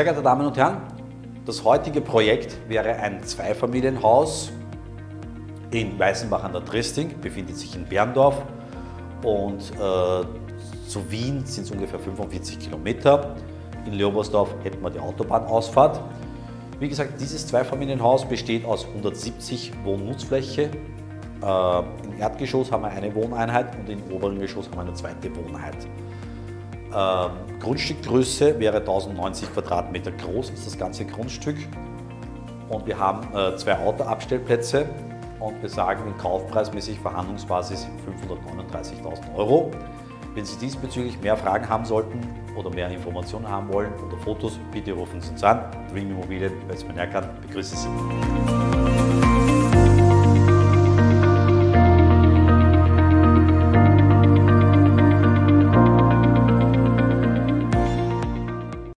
Sehr geehrte Damen und Herren, das heutige Projekt wäre ein Zweifamilienhaus in Weißenbach an der Tristing, befindet sich in Berndorf und äh, zu Wien sind es ungefähr 45 Kilometer. In Leobersdorf hätten wir die Autobahnausfahrt. Wie gesagt, dieses Zweifamilienhaus besteht aus 170 Wohnnutzfläche. Äh, Im Erdgeschoss haben wir eine Wohneinheit und im oberen Geschoss haben wir eine zweite Wohneinheit. Ähm, Grundstückgröße wäre 1090 Quadratmeter groß, ist das ganze Grundstück. Und wir haben äh, zwei Autoabstellplätze und wir sagen Kaufpreismäßig Verhandlungsbasis 539.000 Euro. Wenn Sie diesbezüglich mehr Fragen haben sollten oder mehr Informationen haben wollen oder Fotos, bitte rufen Sie uns an. Dream Immobilien, es mir näher kann, begrüße Sie.